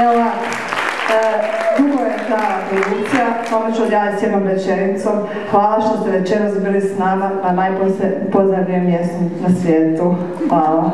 Ela, e, dugo je ta produkcija, tome pa ću odjaviti s jednom. Hvala što ste večeras bili s nama pa na najpoznavnijem mjestu na svijetu. Hvala.